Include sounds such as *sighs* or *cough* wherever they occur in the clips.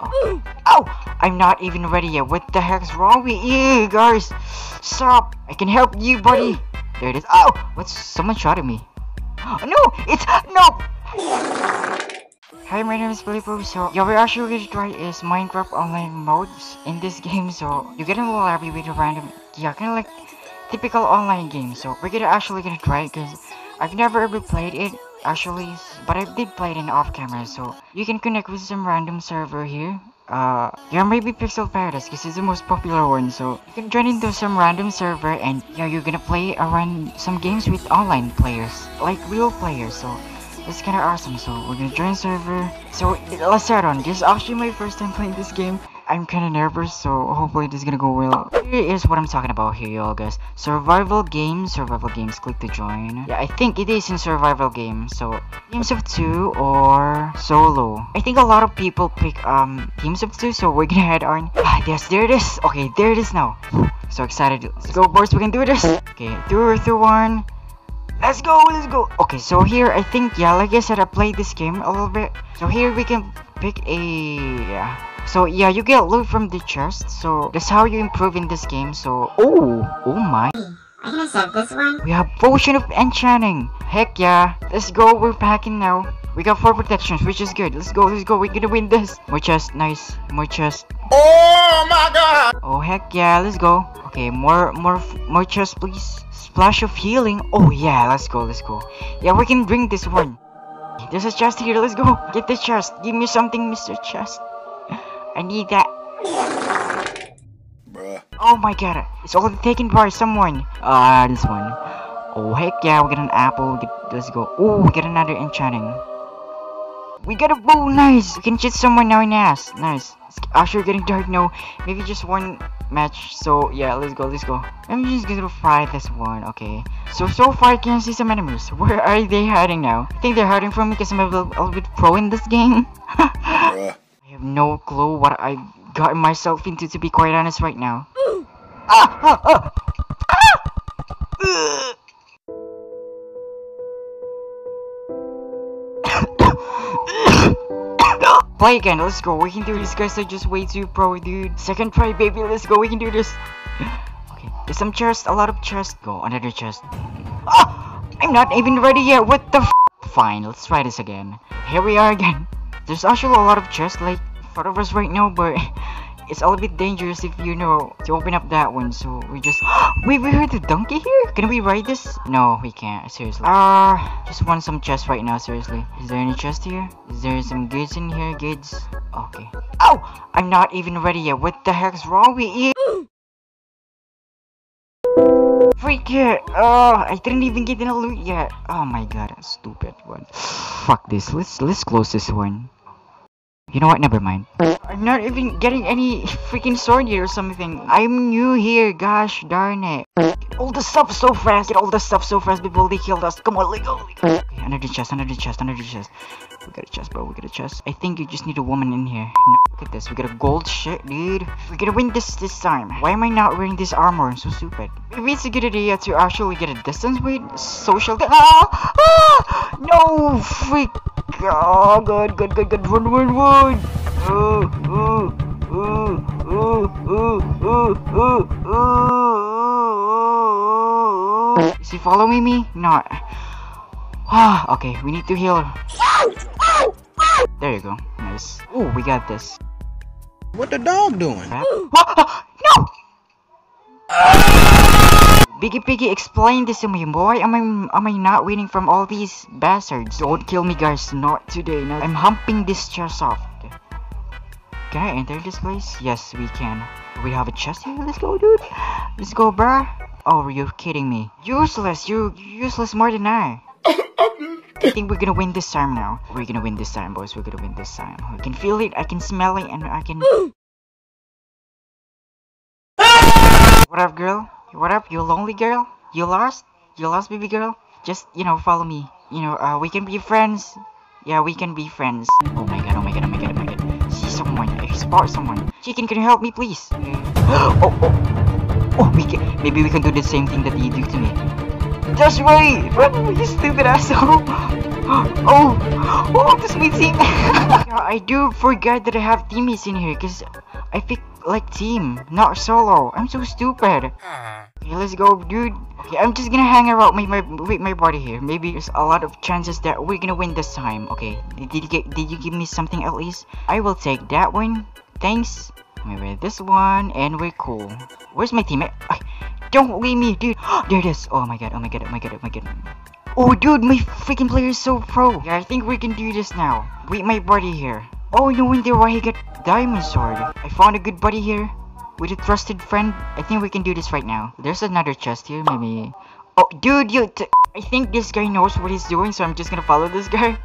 Oh. I'm not even ready yet. What the heck's wrong with you guys? Stop. I can help you, buddy. There it is. Oh, what's someone shot at me? Oh, *gasps* no, it's no. Hi, my name is Filippo. So, yeah, we're actually going to try is Minecraft online modes in this game. So, you get a little happy with a random, yeah, kind of like typical online game. So, we're gonna actually gonna try it because I've never ever played it actually, but I did play it in off camera. So, you can connect with some random server here. Uh, yeah, maybe Pixel Paradise because it's the most popular one. So, you can join into some random server and yeah, you're gonna play around some games with online players, like real players. So, it's kind of awesome. So we're gonna join server. So let's start on. This is actually my first time playing this game. I'm kind of nervous, so hopefully this is gonna go well. Here is what I'm talking about here, y'all guys. Survival games, survival games, click to join. Yeah, I think it is in survival games, so teams of two or solo. I think a lot of people pick um teams of two, so we're gonna head on. Ah, yes, there it is. Okay, there it is now. So excited. Let's go, boys, we can do this. Okay, two, two, one. Let's go, let's go. Okay, so here I think yeah, like I said, I played this game a little bit. So here we can pick a yeah. So yeah, you get loot from the chest. So that's how you improve in this game. So oh, oh my. I can accept this one. We have potion of enchanting. Heck yeah. Let's go. We're packing now. We got four protections, which is good. Let's go, let's go. We're gonna win this. More chest, nice. More chest. Oh my god! Oh heck yeah, let's go. Okay, more, more, more chest, please. Splash of healing. Oh yeah, let's go, let's go. Yeah, we can bring this one. There's a chest here. Let's go. Get the chest. Give me something, Mr. Chest. I need that. Bruh. Oh my god, it's all taken by someone. Ah, uh, this one. Oh heck yeah, we get an apple. Get, let's go. Oh, we get another enchanting. We got a bow, nice. We can shoot someone now in ass. Nice. It's actually getting dark now. Maybe just one match. So yeah, let's go, let's go. I'm just gonna fry this one. Okay. So so far I can see some enemies. *laughs* Where are they hiding now? I think they're hiding from me because I'm a little, a little bit pro in this game. *laughs* I have no clue what I've gotten myself into to be quite honest right now. Play again, let's go. We can do this, guys. are just way too pro, dude. Second try, baby. Let's go. We can do this. okay, there's some chest, a lot of chest. Go, another chest. Ah, I'm not even ready yet. What the Fine, let's try this again. Here we are again. There's actually a lot of chests, like, in front of us right now, but *laughs* it's a little bit dangerous if you know to open up that one so we just *gasps* wait we heard the donkey here can we ride this no we can't seriously uh just want some chests right now seriously is there any chest here is there some goods in here goods okay oh i'm not even ready yet what the heck's wrong with you *gasps* Freak it! Oh, I didn't even get any loot yet. Oh my god, stupid one. *sighs* Fuck this. Let's let's close this one. You know what? Never mind. I'm not even getting any freaking sword yet or something. I'm new here. Gosh darn it. Get all the stuff so fast. Get all the stuff so fast before they killed us. Come on, let go. Okay, under the chest. Under the chest. Under the chest. We got a chest, bro. We got a chest. I think you just need a woman in here. No, look at this. We got a gold shit, dude. We're gonna win this this time. Why am I not wearing this armor? I'm so stupid. Maybe it's a good idea to actually get a distance with social. Ah! ah! No, freak. Oh, good, good, good, good. Run, run, run. Ooh, ooh, ooh, ooh, ooh, ooh, ooh, ooh. Is he following me? Not. Ah, *sighs* okay. We need to heal. There you go. Nice. Ooh, we got this. What the dog doing? *gasps* No! Biggie Piggy, explain this to me, boy. Am I am I not winning from all these bastards? Don't kill me, guys. Not today. No. I'm humping this chest off. Can I enter this place? Yes, we can. We have a chest here. Let's go, dude. Let's go, bruh. Oh, you're kidding me. Useless. You useless more than I. I think we're gonna win this time now. We're gonna win this time, boys. We're gonna win this time. I can feel it. I can smell it, and I can. *gasps* what up, girl? What up, you lonely girl? You lost? You lost, baby girl? Just, you know, follow me. You know, uh, we can be friends. Yeah, we can be friends. Oh my god, oh my god, oh my god, oh my god. See someone. I spot someone. Chicken, can you help me, please? *gasps* oh, oh. Oh, we can, maybe we can do the same thing that you do to me. Just wait! Run, you stupid asshole! *gasps* oh, oh, this. *laughs* Yeah, I do forget that I have teammates in here because I pick like team, not solo. I'm so stupid. Okay, let's go, dude. Okay, I'm just gonna hang around with my with my body here. Maybe there's a lot of chances that we're gonna win this time. Okay, did you get did you give me something at least? I will take that one. Thanks. Maybe this one, and we're cool. Where's my teammate? Ah, Don't leave me, dude. *gasps* there it is. Oh my god. Oh my god. Oh my god. Oh my god. Oh, dude, my freaking player is so pro. Yeah, I think we can do this now. With my buddy here. Oh, no wonder why he got diamond sword. I found a good buddy here. With a trusted friend. I think we can do this right now. There's another chest here, maybe. Oh, dude, you. I think this guy knows what he's doing, so I'm just gonna follow this guy.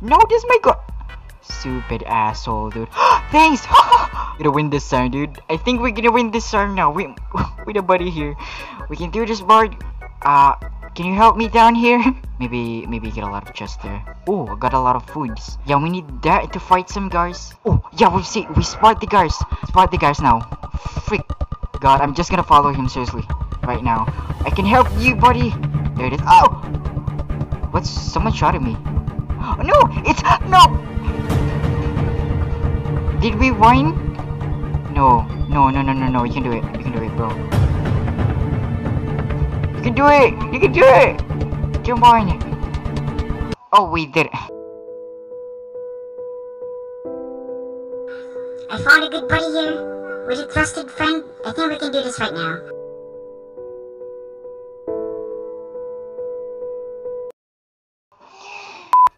No, this my god. Stupid asshole, dude. *gasps* Thanks! *laughs* gonna win this time, dude. I think we're gonna win this time now. We, *laughs* with a buddy here. We can do this, Bard. Uh, can you help me down here? *laughs* maybe, maybe get a lot of chests there. Oh, I got a lot of foods. Yeah, we need that to fight some guys. Oh, yeah, we see, we spot the guys. Spot the guys now. Freak. God, I'm just gonna follow him seriously. Right now. I can help you, buddy. There it is. Oh! What's, someone shot at me. Oh, *gasps* no, it's, no! Did we win? No, no, no, no, no, no. You can do it. You can do it, bro. You can do it. You can do it. Come on. it! Oh, we did it. I found a good buddy here. With a trusted friend, I think we can do this right now.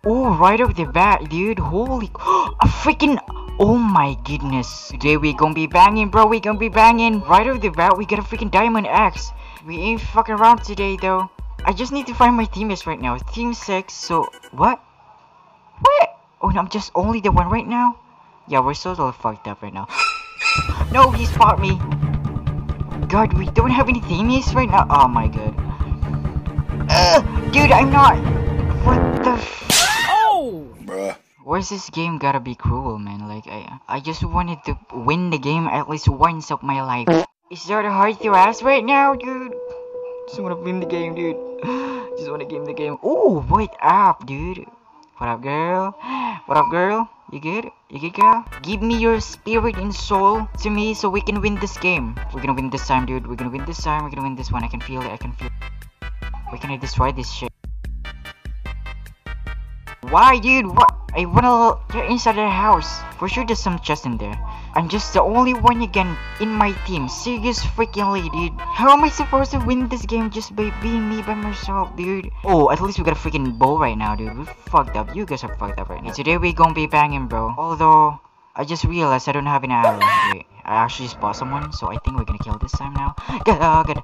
Oh, right off the bat, dude. Holy, *gasps* a freaking. Oh my goodness. Today we gonna be banging, bro. We gonna be banging. Right off the bat, we got a freaking diamond axe. We ain't fucking around today, though. I just need to find my teammates right now. Team six. So what? What? Oh, no, I'm just only the one right now. Yeah, we're so all fucked up right now. *gasps* no, he spot me. God, we don't have any teammates right now. Oh my god. Ugh, dude, I'm not. What the? F oh! Bruh. Where's this game gotta be cruel, man? Like, I, I just wanted to win the game at least once of my life. Is that hard to ask right now, dude? Just wanna win the game, dude. *gasps* Just wanna game the game. Oh, what up, dude? What up, girl? What up, girl? You good? You good, girl? Give me your spirit and soul to me so we can win this game. We're gonna win this time, dude. We're gonna win this time. We're gonna win this one. I can feel it. I can feel it. We're gonna destroy this shit. Why, dude? What? I wanna You're inside the house. For sure, there's some chest in there. I'm just the only one again in my team. Serious freaking dude. How am I supposed to win this game just by being me by myself, dude? Oh, at least we got a freaking bow right now, dude. We fucked up. You guys are fucked up right now. Today we gonna be banging, bro. Although, I just realized I don't have an arrow. Wait, I actually just spot someone, so I think we're gonna kill this time now. Good, uh, good.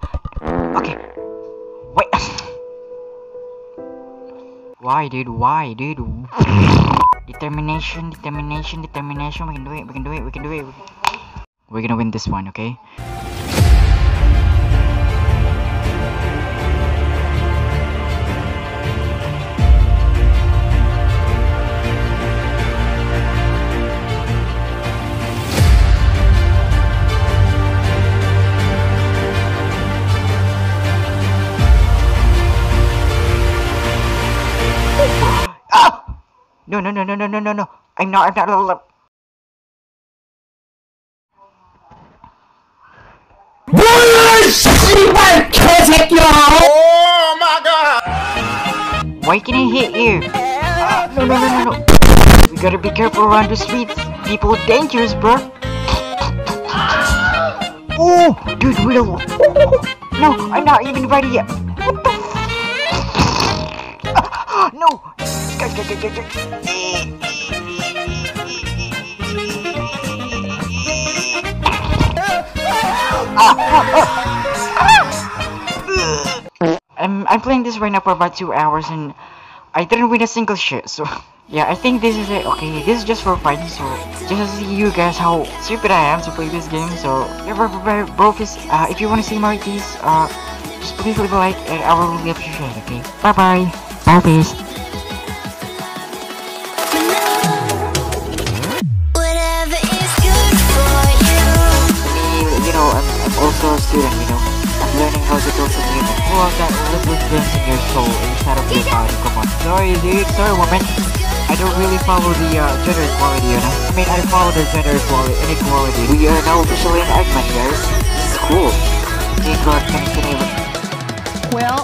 Okay. Wait. *laughs* Why, dude? Why, dude? *laughs* Determination, determination, determination. We can do it. We can do it. We can do it. We're gonna win this one, okay? No, no, no, no, no, no, no, no. I'm not. I'm not. Oh my god! Why can I hit you? Ah, no, no, no, no, no. We gotta be careful around the streets. People are dangerous, bro. Oh, dude, we're the... No, I'm not even ready yet. What the I'm I'm playing this right now for about two hours and I didn't win a single shit. So *laughs* yeah, I think this is it. Okay, this is just for fun. So just to see you guys how stupid I am to play this game. So yeah, bro, bro, bro, uh, if you want to see more of these, uh, just please leave a like and I will really appreciate it. Okay, bye bye, bye peace. Also a student. You know, I'm learning how to talk to human. Pull out that little dreams in your soul inside of your body. Come on. Sorry, dude. Sorry, woman. I don't really follow the uh, gender equality, you know. I mean, I follow the gender equality, inequality. We are now officially an Eggman, guys. This is cool. Hey, God. Well,